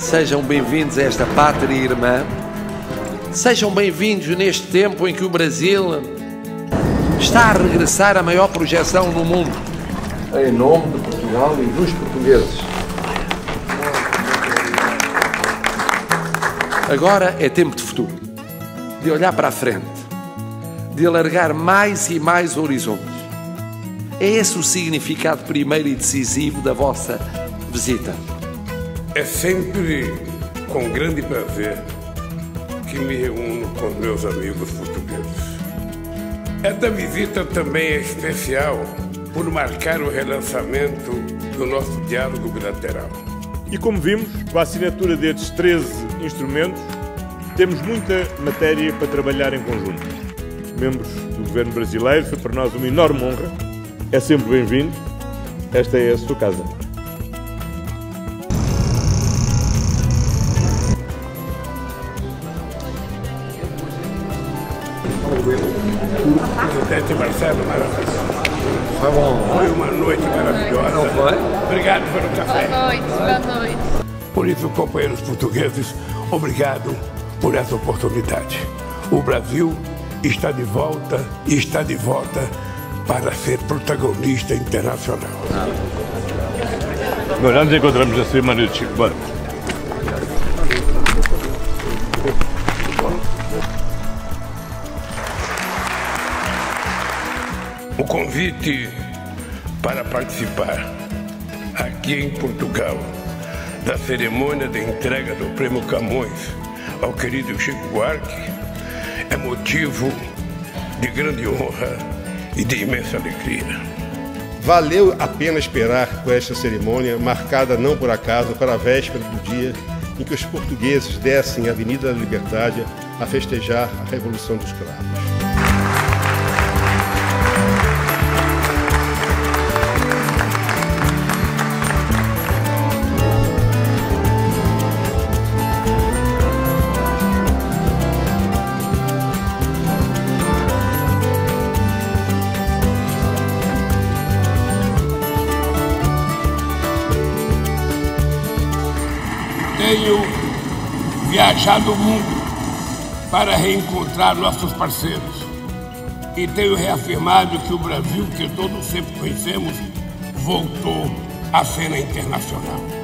Sejam bem-vindos a esta pátria irmã. Sejam bem-vindos neste tempo em que o Brasil está a regressar à maior projeção no mundo. Em nome de Portugal e dos portugueses. Agora é tempo de futuro, de olhar para a frente, de alargar mais e mais horizontes. É esse o significado primeiro e decisivo da vossa visita. É sempre com grande prazer que me reúno com meus amigos portugueses. Esta visita também é especial por marcar o relançamento do nosso diálogo bilateral. E como vimos, com a assinatura destes 13 instrumentos, temos muita matéria para trabalhar em conjunto. Membros do governo brasileiro, foi para nós uma enorme honra. É sempre bem-vindo. Esta é a sua casa. Presidente Marcelo, maravilhoso. Foi bom. Foi uma noite maravilhosa. Não foi? Obrigado pelo café. Boa noite, boa noite. Por isso, companheiros portugueses, obrigado por essa oportunidade. O Brasil está de volta e está de volta para ser protagonista internacional. Já nos encontramos na semana de Chico Bora. O convite para participar aqui em Portugal da cerimônia de entrega do Prêmio Camões ao querido Chico Buarque é motivo de grande honra e de imensa alegria. Valeu a pena esperar por esta cerimônia, marcada não por acaso para a véspera do dia em que os portugueses descem a Avenida da Liberdade a festejar a Revolução dos Cravos. Tenho viajado o mundo para reencontrar nossos parceiros e tenho reafirmado que o Brasil que todos sempre conhecemos voltou à cena internacional.